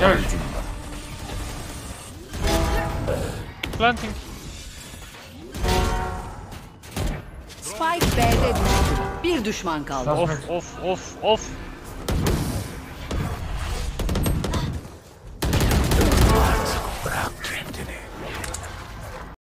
Gel. Planting. Spike B'de düştü. Bir düşman kaldı. Of of of of.